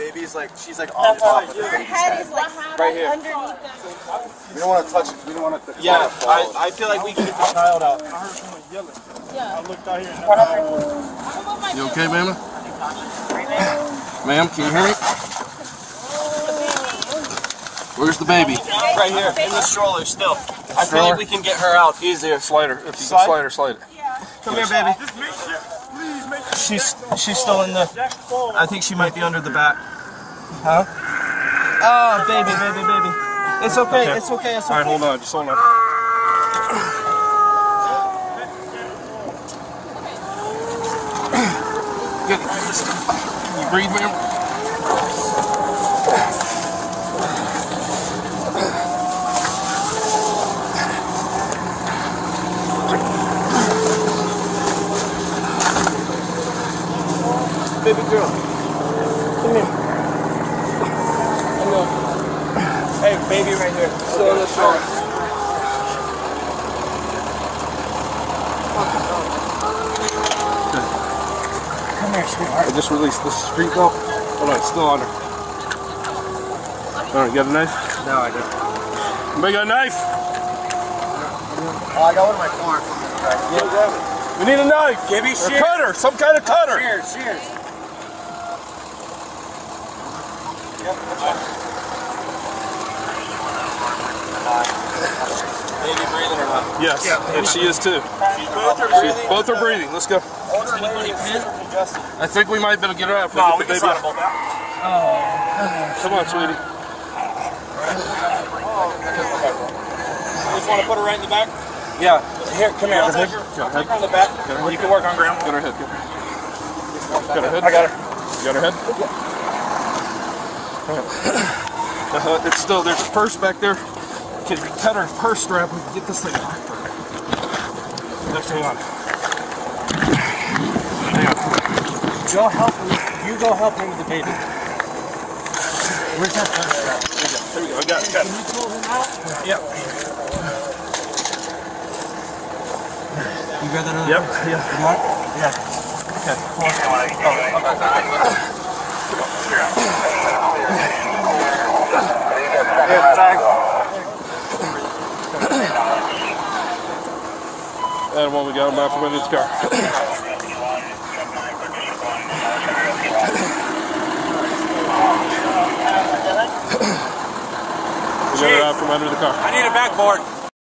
baby's like she's like on top of Her it. head is like Right here. underneath. We don't want to touch it. We don't want to. Yeah, I, I feel like we can get the child out. I heard someone yelling. I looked out here and You okay, mama? Ma'am, can you hear me? Where's the baby? Right here, in the stroller still. I feel like we can get her out easier. Slider. If you can Slide? slide her, slide it. Come here, baby. just make sure, please make sure She's she's still in the. I think she might be under the back. Huh? Oh, baby, baby, baby. It's okay. It's okay. It's okay. All right, okay. hold on. Just hold on. Good. Can you breathe, ma'am? Baby girl. Come here. Hello. Hey, baby right here. Still in the stroller. Come here, sweetheart. I just released the street belt. Hold on, it's still on her. All right, you got a knife? No, I don't. Anybody got a knife? Oh, I got one in my car. We need a knife. Give me a cutter, some kind of cutter. Cheers, cheers. Baby breathing or not? Yes, and she is too. Both are She- both are breathing. Let's go. I think we might be able to get her out. if No, we can baby slide out. both. Come on, sweetie. You just want to put her right in the back? Yeah. Here, come here. I'll take her, I'll take her on the back. You can work on grandma. Got her head. Got her head. I got her. You got her head? Uh, it's still, there's a purse back there. You cut her purse strap? We can get this thing off. Just hang on. Hang on. Go help him. You go help him with the baby. Where's that first strap? There we go. I got it. Got it. Can you pull him out? Yep. You got that other Yep. Yeah. You want? Yeah. Okay. Pull oh, it. And one we got him out from under car. We got her out from under the car. I need a backboard.